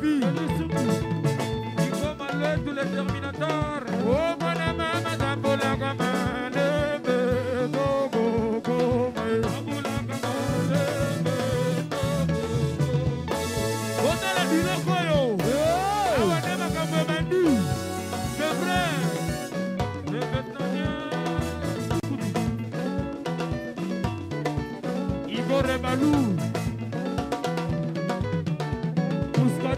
Kopi. le Terminator. Oh, mon amant, madame Bolagama. Balou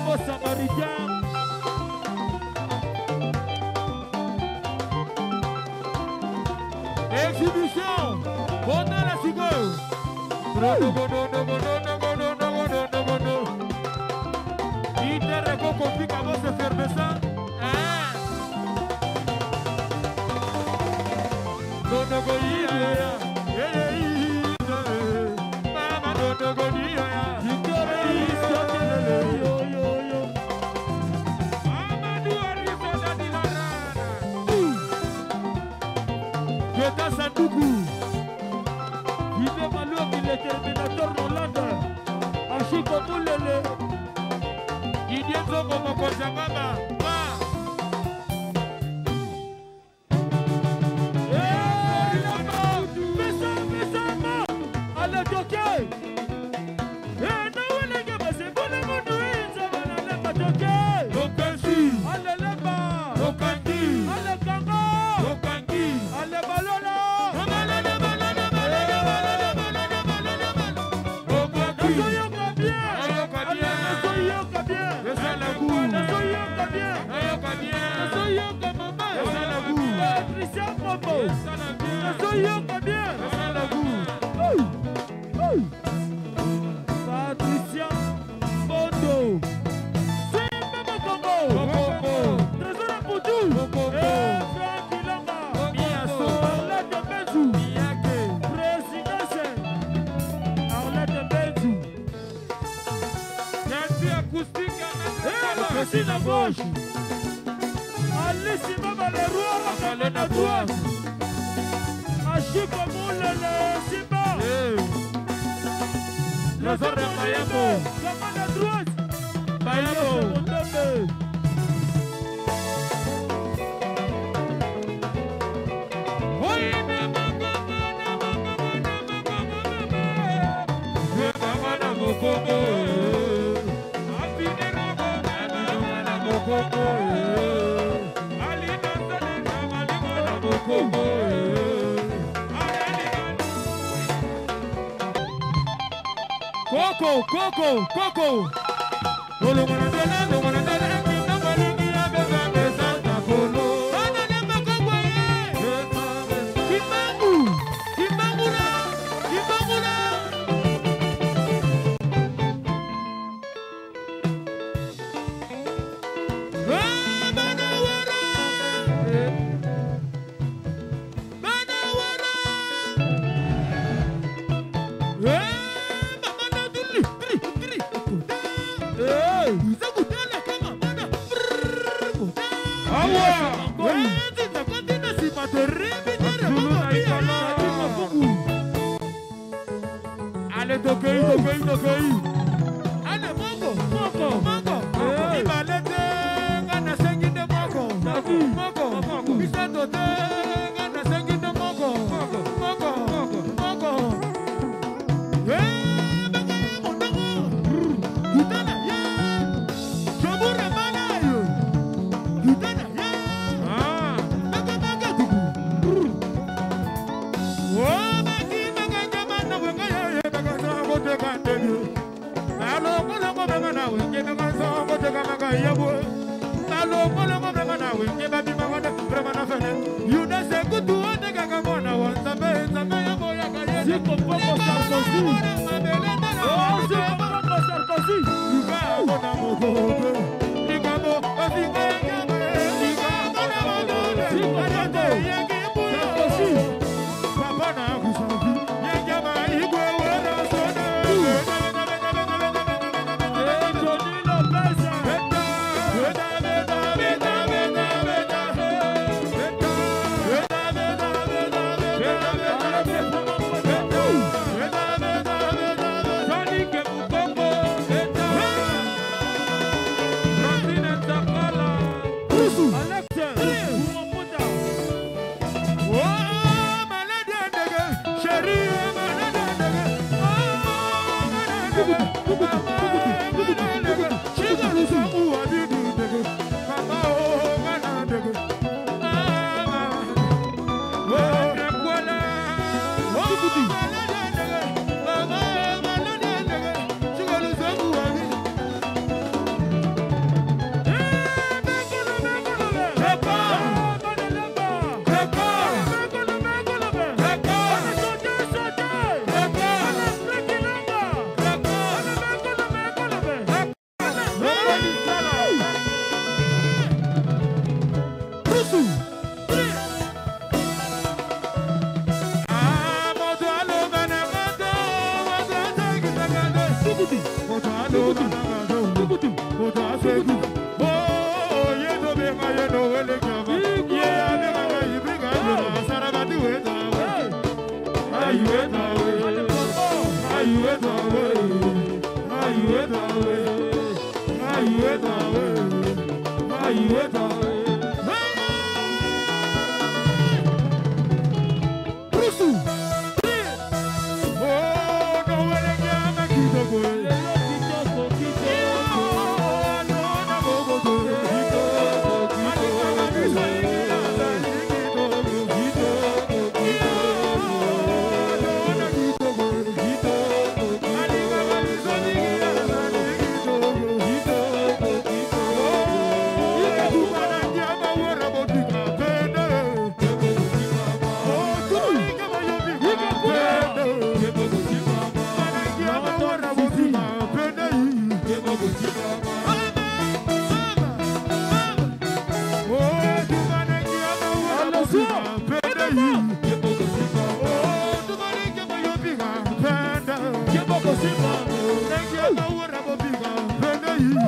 Wema Samaritan. Exhibition, Bona la tuashi alisimama na ruo na tuashi ashiko mulele simba eh. lazare mayabo kamana druat mayabo Coco, coco, coco, coco. kama ní wọn náà mú kókó rèé. kókó kókó kókó olùmọ̀ràn. Allez, Dokei, Dokei, Dokei. Allez, Moko, Moko, Moko. Ibalete, Ngana Sengi de Moko. Moko, Moko. Bisa Dote. boy. Malo polo mama mana we neba bi mama na brama na fene. You da se kutu ote kaka mona wan sabe sabe ya boya kaya. Si kompo ko Sarkozy. Oh si kompo ko Sarkozy. You ga mona mo go. Ikabo afika Ayúdame, ayúdame, ayúdame.